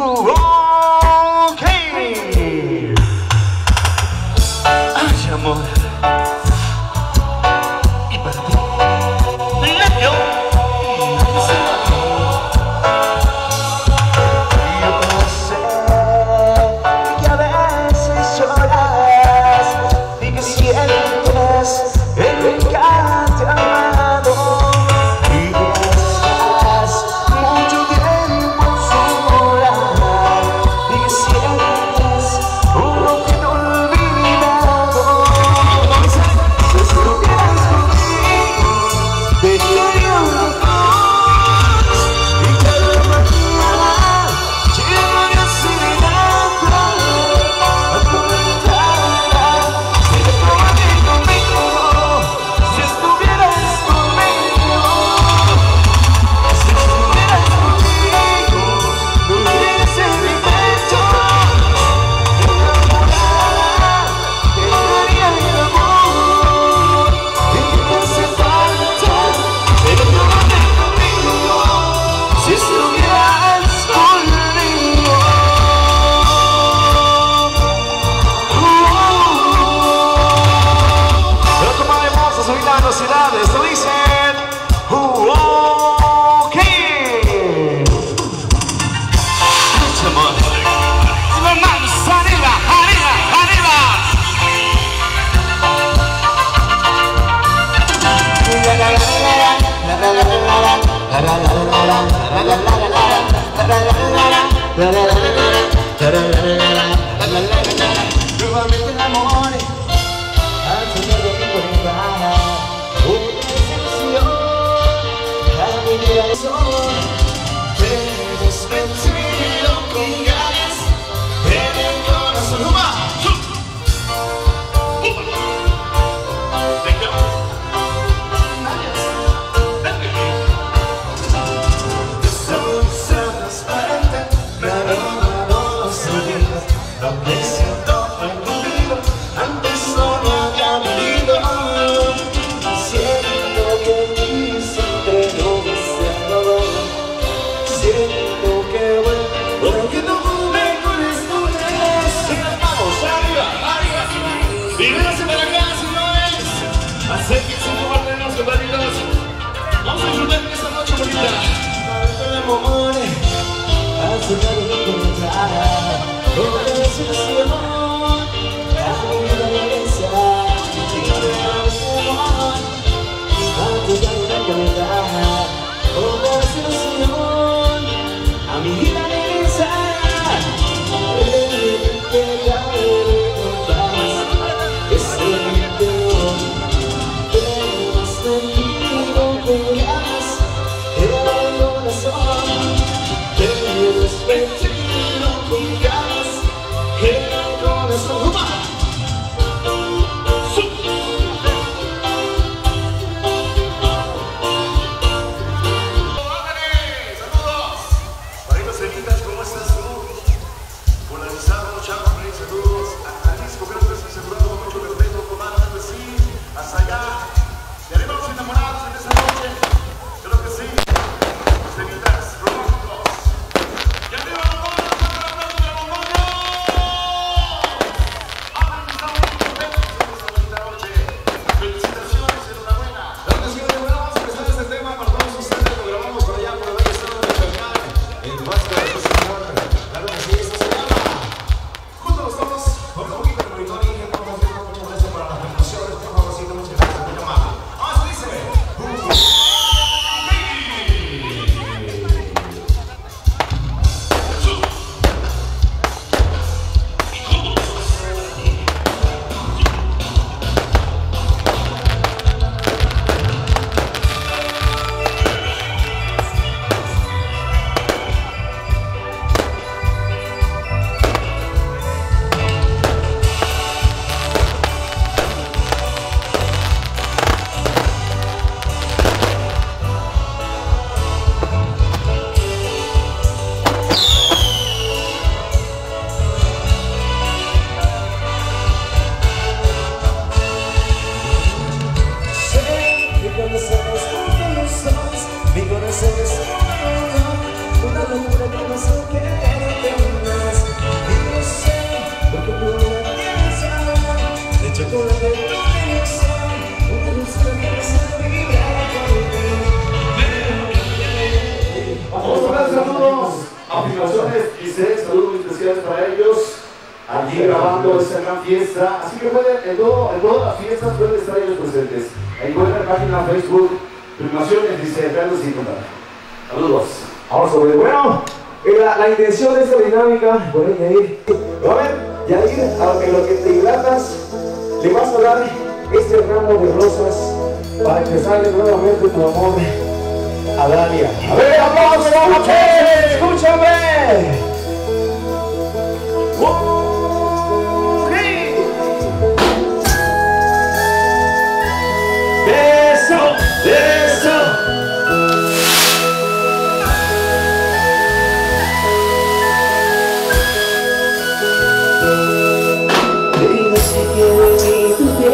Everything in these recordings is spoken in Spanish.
Oh. veces Una que Y saludos, especiales para ellos. Aquí grabando esta gran fiesta. Así que pueden en, todas las fiestas pueden estar ellos presentes. Encuentran página Facebook Filmaciones, dice Carlos y Saludos. Ahora sobre, bueno, eh, la, la, intención de esta dinámica, bueno, Yair, a ver, Yair, lo que te hidratas, le vas a dar este ramo de rosas para salga nuevamente tu amor a Dalia. A ver, aplausos, escúchame.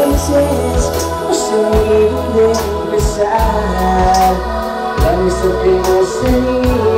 No sé dónde empezar La historia que hemos tenido